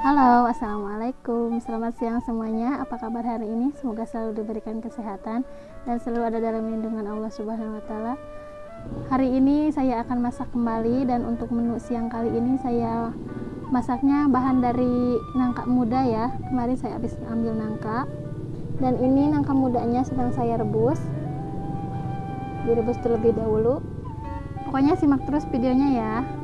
Halo, Assalamualaikum. Selamat siang semuanya. Apa kabar hari ini? Semoga selalu diberikan kesehatan Dan selalu ada dalam lindungan Allah Subhanahu Wa Taala. Hari ini saya akan masak kembali Dan untuk menu siang kali ini saya masaknya bahan dari nangka muda ya. Kemarin saya habis ambil nangka. Dan ini nangka mudanya sedang saya rebus. Direbus terlebih dahulu. Pokoknya simak terus videonya ya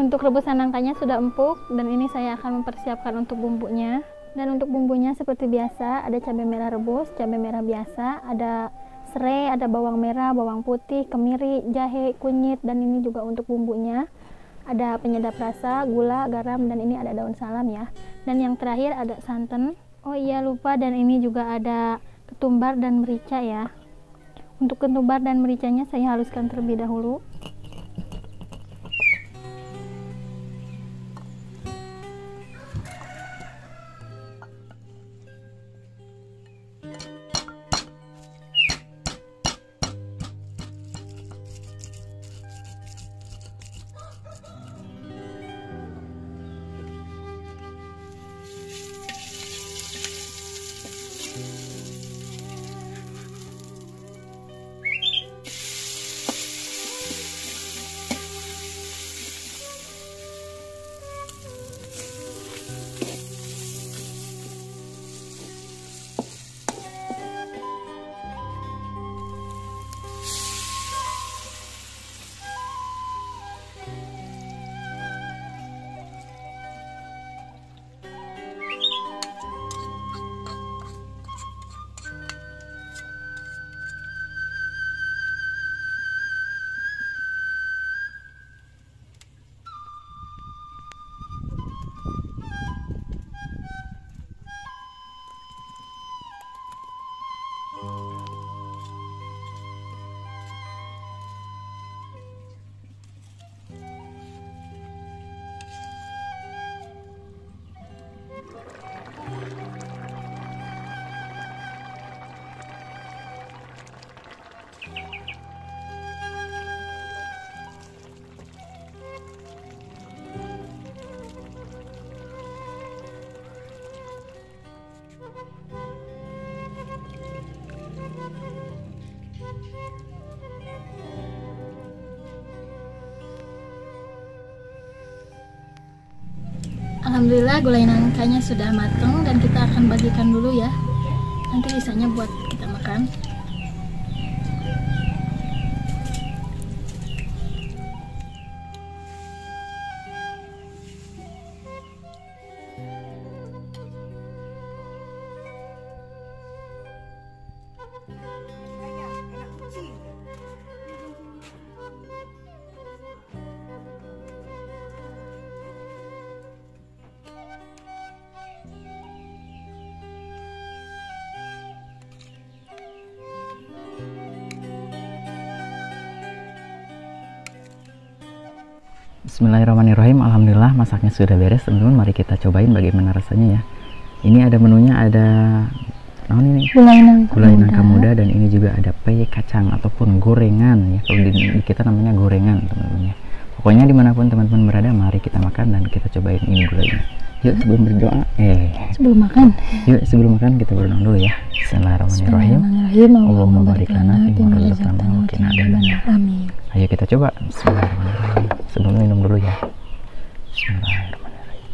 Untuk rebusan nangkanya sudah empuk dan ini saya akan mempersiapkan untuk bumbunya. Dan untuk bumbunya seperti biasa ada cabai merah rebus, cabai merah biasa, ada serai, ada bawang merah, bawang putih, kemiri, jahe, kunyit dan ini juga untuk bumbunya. Ada penyedap rasa, gula, garam dan ini ada daun salam ya. Dan yang terakhir ada santan. Oh iya lupa dan ini juga ada ketumbar dan merica ya. Untuk ketumbar dan mericanya saya haluskan terlebih dahulu. Alhamdulillah gulai nangkanya sudah matang dan kita akan bagikan dulu ya. Nanti sisanya buat kita makan. Bismillahirrahmanirrahim. Alhamdulillah masaknya sudah beres teman-teman. Mari kita cobain bagaimana rasanya ya. Ini ada menunya ada nah ini? Gulai nangka, gulai nangka muda. dan ini juga ada peye kacang ataupun gorengan ya. Kalau di, di kita namanya gorengan teman-teman ya. Pokoknya di mana pun teman-teman berada mari kita makan dan kita cobain ini gulainya. Yuk sebelum berdoa eh. Sebelum makan. Yuk sebelum makan kita berdoa dulu ya. Bismillahirrahmanirrahim. Allahumma barik lana fi ma razaqtana wa qina Amin ayo kita coba. Bismillahirrahmanirrahim. Sebelum minum dulu ya. Bismillahirrahmanirrahim.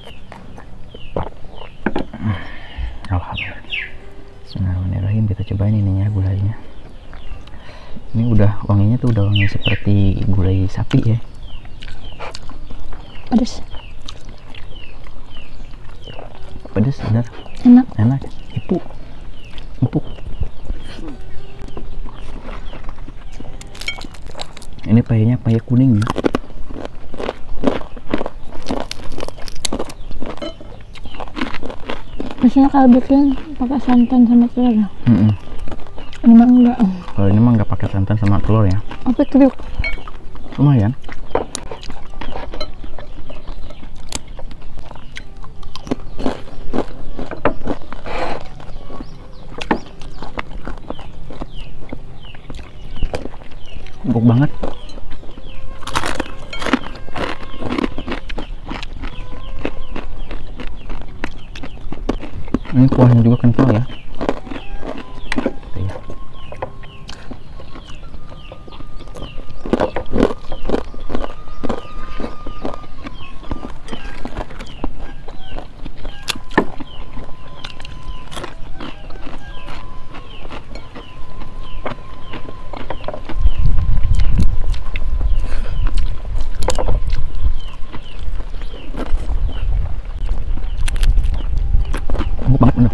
Alhamdulillah. Bismillahirrahmanirrahim. Kita cobain ininya gulainya. Ini udah wanginya tuh udah wangi seperti gulai sapi ya. Pedas pedas benar. Enak. Enak empuk empuk ini payanya paya kuning ya. Biasanya kalau bikin pakai santan sama telur ya? Mm -mm. ini mah enggak. Kalau ini mah nggak pakai santan sama telur ya. Apa itu lumayan. Empuk banget juga kental ya Tuh ya. empuk banget bener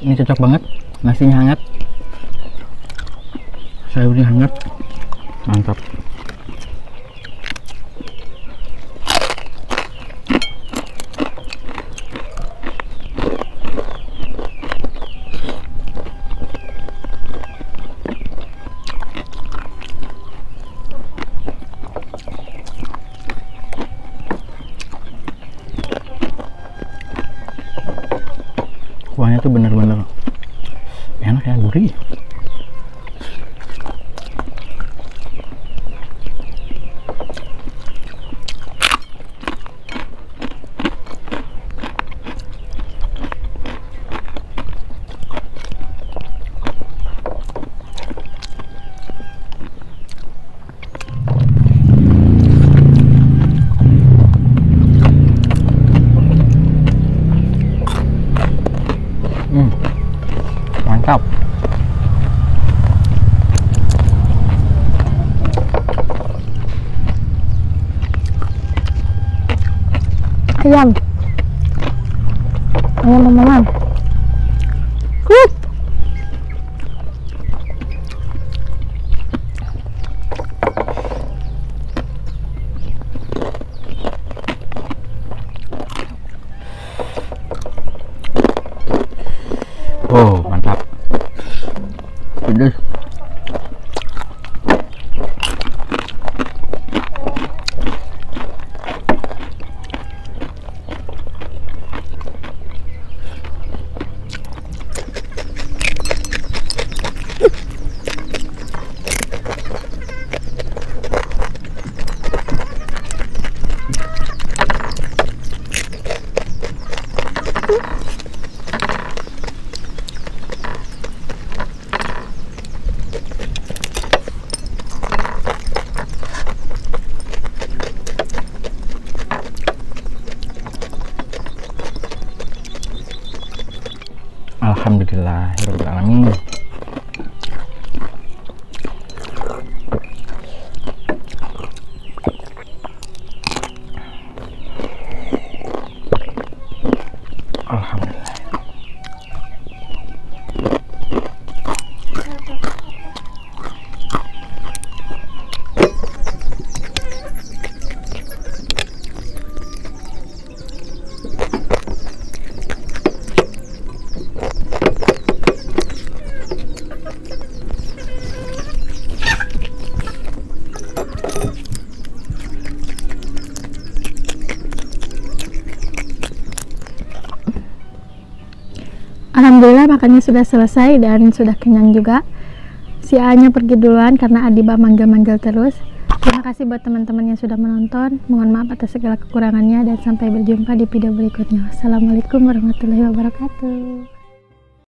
ini cocok banget. Nasinya hangat. Sayurnya hangat. Mantap tuh bener-bener enak ya gurih ayam ayam mama Huh. Oh, mantap. Pedes. Alhamdulillah, alamin. Alhamdulillah. Alhamdulillah makannya sudah selesai dan sudah kenyang juga. Si A-nya pergi duluan karena Adiba manggil-manggil terus. Terima kasih buat teman-teman yang sudah menonton. Mohon maaf atas segala kekurangannya dan sampai berjumpa di video berikutnya. Assalamualaikum warahmatullahi wabarakatuh.